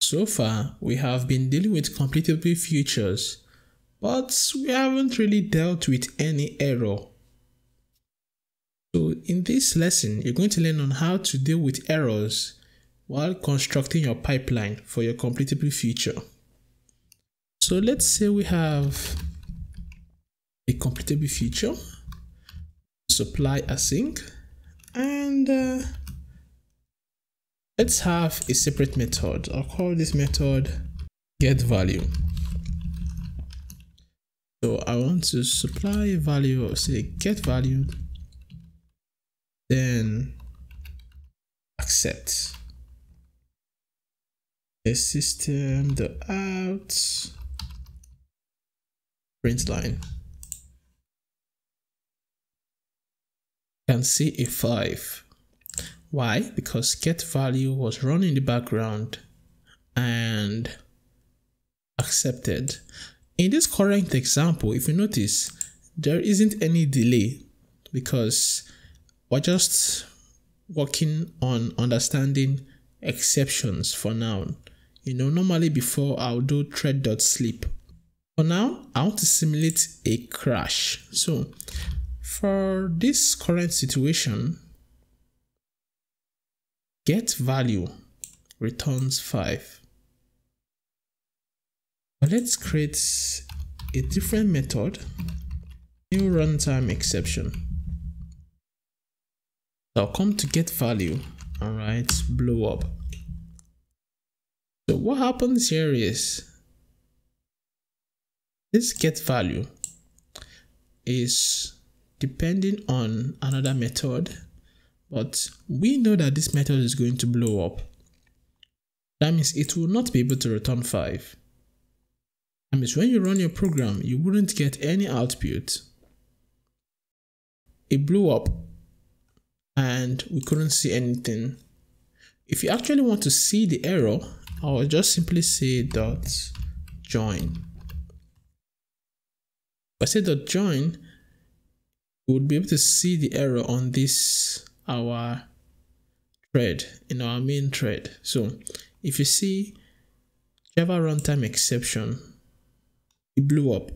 So far, we have been dealing with completable futures, but we haven't really dealt with any error. So in this lesson, you're going to learn on how to deal with errors while constructing your pipeline for your completable future. So let's say we have a completable future, supply async, and uh, let's have a separate method. I'll call this method get value. So I want to supply a value of say get value, then accept the system the out print line can see a 5 why? Because get value was run in the background and accepted. In this current example if you notice there isn't any delay because we're just working on understanding exceptions for now. You know normally before i'll do thread.sleep for now i want to simulate a crash. So for this current situation get value returns 5 but let's create a different method new runtime exception. So i'll come to get value all right blow up. So what happens here is this get value is depending on another method, but we know that this method is going to blow up. That means it will not be able to return 5. That means when you run your program, you wouldn't get any output. It blew up and we couldn't see anything. If you actually want to see the error, I'll just simply say dot join. If I say dot join, we would be able to see the error on this our thread in our main thread. So if you see Java runtime exception, it blew up.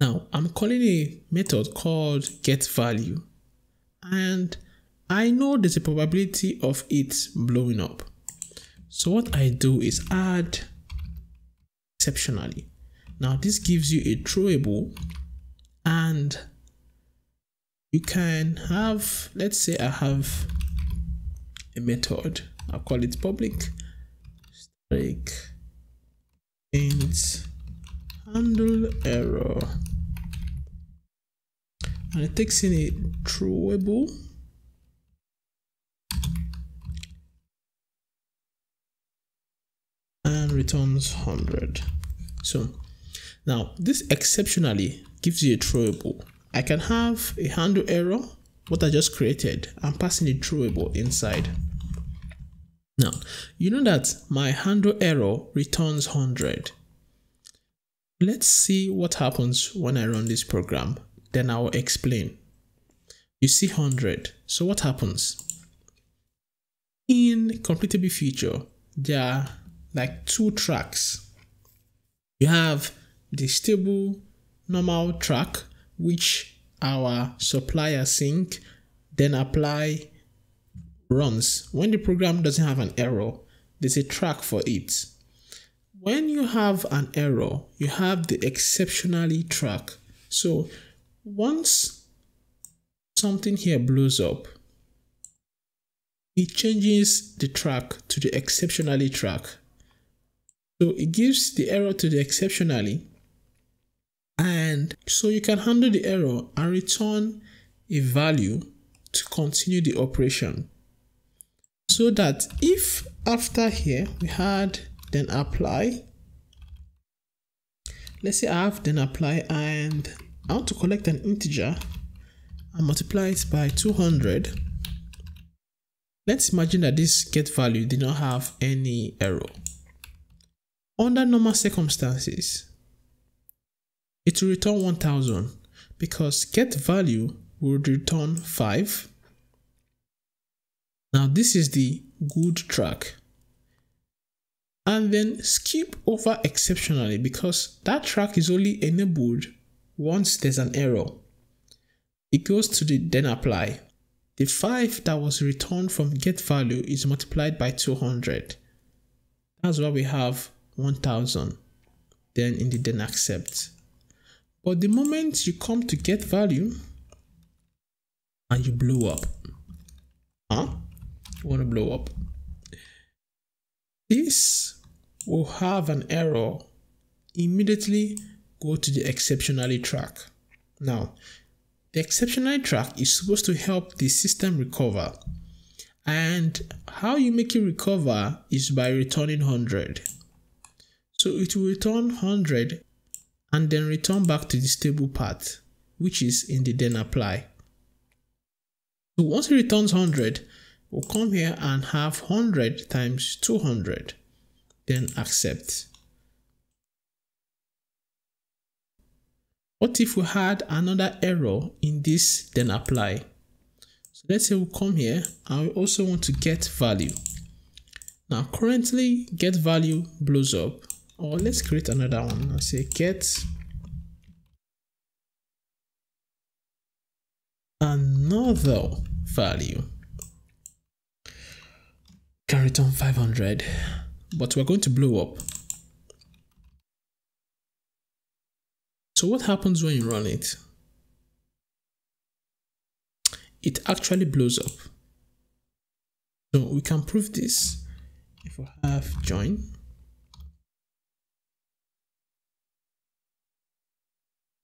Now I'm calling a method called get value and I know there's a probability of it blowing up. So what I do is add exceptionally. Now this gives you a throwable and you can have, let's say I have a method, I'll call it public static int handle error. And it takes in a throwable and returns 100 so now this exceptionally gives you a throwable i can have a handle error what i just created i'm passing a throwable inside now you know that my handle error returns 100 let's see what happens when i run this program then I'll explain. You see 100. So what happens? In completable future, there are like two tracks. You have the stable normal track, which our supply async then apply runs. When the program doesn't have an error, there's a track for it. When you have an error, you have the exceptionally track. So once something here blows up, it changes the track to the exceptionally track. So it gives the error to the exceptionally and so you can handle the error and return a value to continue the operation. So that if after here we had then apply, let's say I have then apply and I want to collect an integer and multiply it by 200. Let's imagine that this get value did not have any error. Under normal circumstances, it will return 1000 because get value would return 5. Now this is the good track. And then skip over exceptionally because that track is only enabled once there's an error. It goes to the then apply. The 5 that was returned from get value is multiplied by 200. That's why we have 1000. Then in the then accept. But the moment you come to get value and you blow up, huh? You want to blow up. This will have an error. Immediately go to the exceptionally track. Now, the exceptionally track is supposed to help the system recover. And how you make it recover is by returning 100. So it will return 100 and then return back to the stable path, which is in the then apply. So once it returns 100, we'll come here and have 100 times 200, then accept. What if we had another error in this then apply? So let's say we'll come here and we also want to get value. Now currently get value blows up or let's create another one. I'll say get another value. Can return 500, but we're going to blow up. So what happens when you run it? It actually blows up. So we can prove this if we have join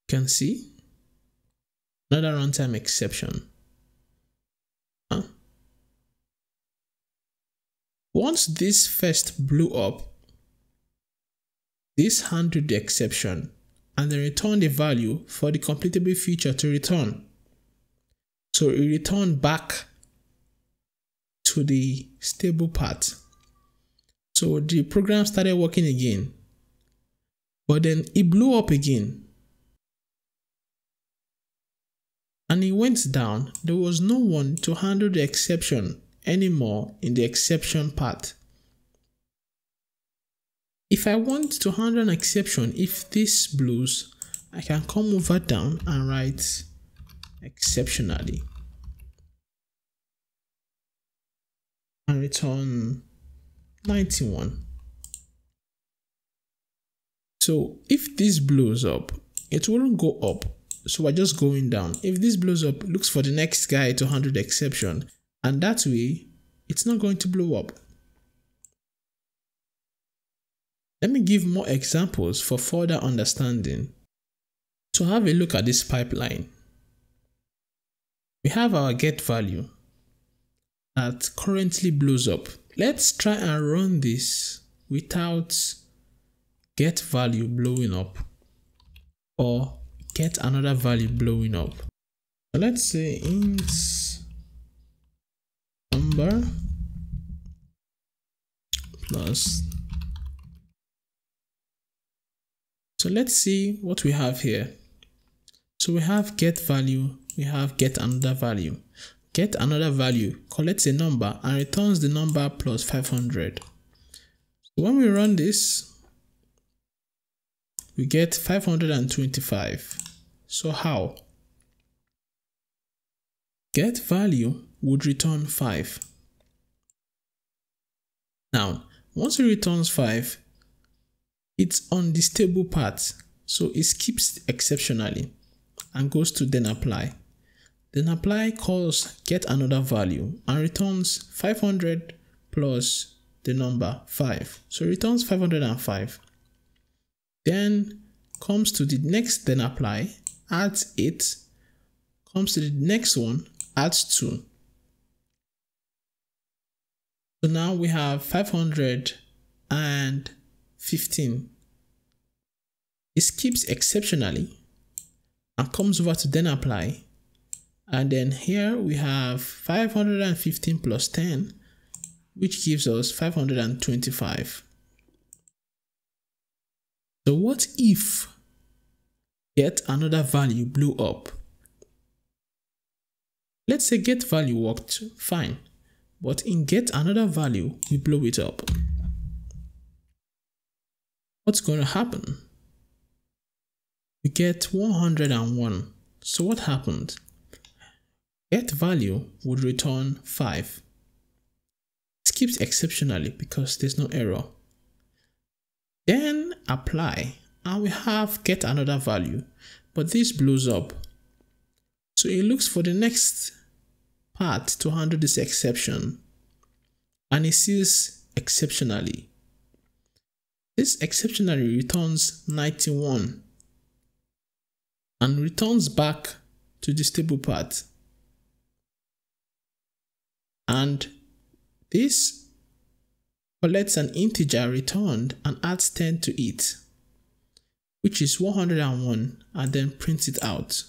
can see another runtime exception. Huh? Once this first blew up, this handled the exception and then returned a value for the completable future to return. So it returned back to the stable part. So the program started working again, but then it blew up again and it went down, there was no one to handle the exception anymore in the exception part. If I want to handle an exception, if this blows, I can come over down and write exceptionally and return 91. So if this blows up, it wouldn't go up, so we're just going down. If this blows up, looks for the next guy to handle the exception. And that way, it's not going to blow up. Let me give more examples for further understanding. So have a look at this pipeline, we have our get value that currently blows up. Let's try and run this without get value blowing up or get another value blowing up. So let's say int number plus. So let's see what we have here. So we have get value we have get another value. Get another value collects a number and returns the number plus 500 so when we run this we get 525 so how? Get value would return 5. Now, once it returns 5, it's on the stable part, so it skips exceptionally and goes to then apply. Then apply calls get another value and returns 500 plus the number 5. So returns 505. Then comes to the next then apply adds 8, comes to the next one, adds 2. So now we have 515. It skips exceptionally and comes over to then apply. And then here we have 515 plus 10, which gives us 525. So what if yet another value blew up. Let's say get value worked fine, but in get another value, we blow it up. What's going to happen? We get 101. So what happened? Get value would return 5. Skips exceptionally because there's no error. Then apply and we have get another value, but this blows up. So it looks for the next part to handle this exception and it sees exceptionally. This exceptionally returns 91 and returns back to the stable part. And this collects an integer returned and adds 10 to it, which is 101, and then prints it out.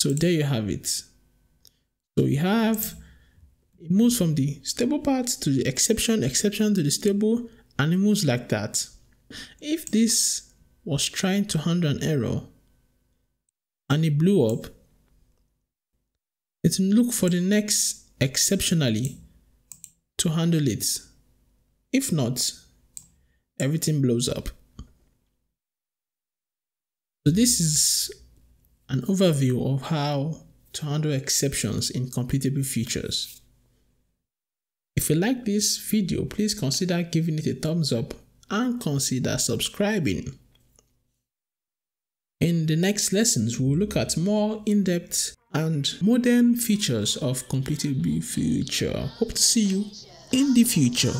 So there you have it. So we have it moves from the stable part to the exception, exception to the stable, and it moves like that. If this was trying to handle an error and it blew up, it look for the next exceptionally to handle it. If not, everything blows up. So this is an overview of how to handle exceptions in completable futures. If you like this video, please consider giving it a thumbs up and consider subscribing. In the next lessons, we'll look at more in-depth and modern features of completable future. Hope to see you in the future.